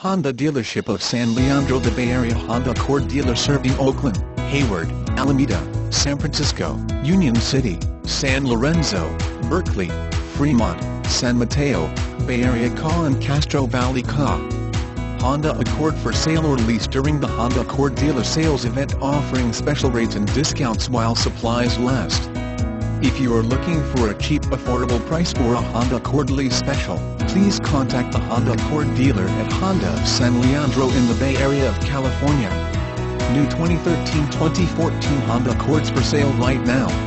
Honda dealership of San Leandro the Bay Area Honda Accord dealer serving Oakland, Hayward, Alameda, San Francisco, Union City, San Lorenzo, Berkeley, Fremont, San Mateo, Bay Area Ca and Castro Valley Ca. Honda Accord for sale or lease during the Honda Accord dealer sales event offering special rates and discounts while supplies last. If you are looking for a cheap affordable price for a Honda Accord lease special, please contact the Honda Accord dealer at Honda of San Leandro in the Bay Area of California. New 2013-2014 Honda Accords for sale right now.